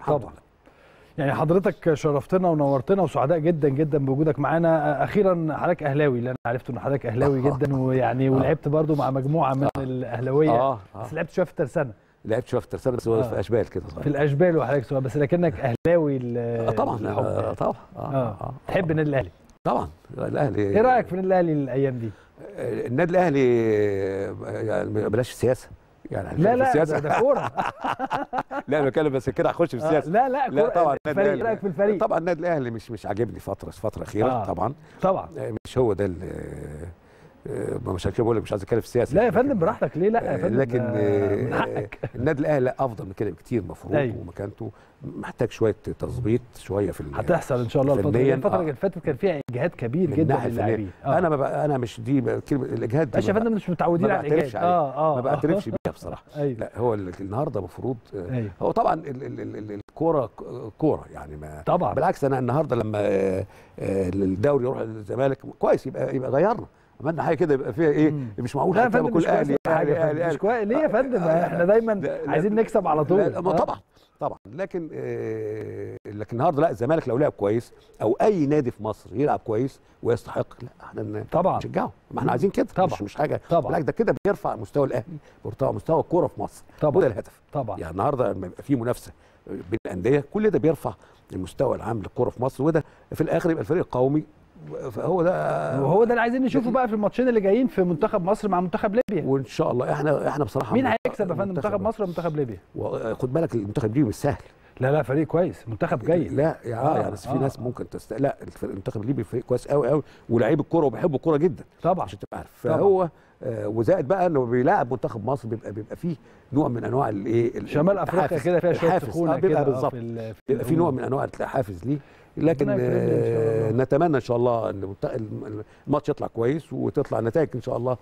الحمد طبعا. يعني حضرتك شرفتنا ونورتنا وسعداء جدا جدا بوجودك معانا. أخيرا حضرتك أهلاوي اللي أنا عرفت إن حضرتك أهلاوي جدا ويعني ولعبت برضو مع مجموعة من الأهلاوية. آه آه. بس لعبت شوية في الترسانة. لعبت شوية في الترسانة بس هو آه. في أشبال كده صغير. في الأشبال وحضرتك صغير بس لكنك أهلاوي آه طبعا. آه طبعا آه آه. تحب النادي الأهلي؟ طبعا الأهلي. إيه رأيك في النادي الأهلي الأيام دي؟ آه، النادي الأهلي آه، بلاش السياسة يعني لا لا السياسة. ده, كورة. لا أنا بتكلم بس كده هخش في آه، السياسة. لا لا لا. طبعا النادي إيه رأيك في الفريق؟ طبعا النادي الأهلي مش مش عاجبني فترة فترة أخيرة آه. طبعا. طبعا. آه، مش هو ده اللي آه، مش كده بقول لك مش عايز أتكلم في السياسة لا يا فندم براحتك. ليه لا يا آه، فندم؟ لكن آه، النادي الأهلي لا أفضل من كده بكتير المفروض أيوة. ومكانته. محتاج شوية تظبيط شوية في هتحصل إن شاء الله الفترة آه. اللي فاتت كان فيها اجهاد كبير من جدا. للاعبين. آه. أنا ما بقى أنا مش دي كلمة الاجهاد دي ماشي يا فندم مش متعودين على الاجهاد. آه آه. ما بعترفش بيها بصراحة. أيوه. لا هو ال- النهارده المفروض آه، أيوه. هو طبعا ال- ال- ال- ال- الكورة كورة يعني ما طبعا. بالعكس أنا النهارده لما آه، آه، الدوري يروح للزمالك كويس يبقى يبقى غيرنا. عملنا حاجة كده يبقى فيها إيه؟ مم. مش معقول لا حتى كويس. أهلي أهلي أهلي مش كويس. ليه يا فندم؟ آه، إحنا دايما لا، لا. عايزين نكسب على طول. لا ما آه. طبعا طبعا. لكن آه لكن النهارده لا الزمالك لو لعب كويس أو أي نادي في مصر يلعب كويس ويستحق لا إحنا طبعا. نشجعه. ما إحنا عايزين كده طبعا. مش, مش حاجة. طبعا. بالعكس ده كده بيرفع مستوى الأهلي بيرفع مستوى الكورة في مصر. طبعا. وده الهدف. طبعا. يعني النهارده لما يبقى في منافسة بين الأندية كل ده بيرفع المستوى العام للكورة في مصر. وده في الآخر يبقى الفريق القومي فهو ده وهو ده اللي عايزين نشوفه بقى في الماتشين اللي جايين في منتخب مصر مع منتخب ليبيا. وإن شاء الله إحنا إحنا بصراحة مين هيكسب يا فندم منتخب مصر ولا منتخب ليبيا؟ وخد بالك المنتخب دي مش سهل. لا لا فريق كويس منتخب جيد. لا يعني آه، يعني بس في آه. ناس ممكن تست... لا المنتخب الليبي فريق كويس قوي قوي ولاعيب الكورة وبيحبوا الكورة جدا. طبعا. عشان تبقى عارف. فهو آه وزائد بقى إنه بيلاعب منتخب مصر بيبقى بيبقى فيه نوع من أنواع الايه ال- شمال أفريقيا كده فيها شوية. سخونة آه بيبقى كده آه، بالظبط. بيبقى في نوع. من أنواع الحافز ليه. لكن نتمنى إن شاء الله إن الماتش يطلع كويس وتطلع نتائج إن شاء الله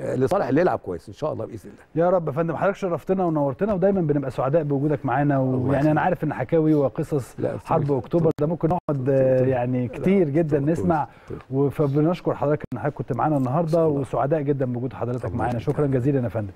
آه لصالح اللي يلعب كويس إن شاء الله بإذن الله. يا رب يا فندم حضرتك شرفتنا ونورتنا ودايما بنبقى سعداء بوجودك معانا ويعني. أنا عارف إن حكاوي وقصص حرب أكتوبر ده ممكن نقعد يعني كتير جدا نسمع فبنشكر حضرتك إن حضرتك كنت معانا النهارده. وسعداء جدا بوجود حضرتك معانا. شكرا جزيلا يا فندم.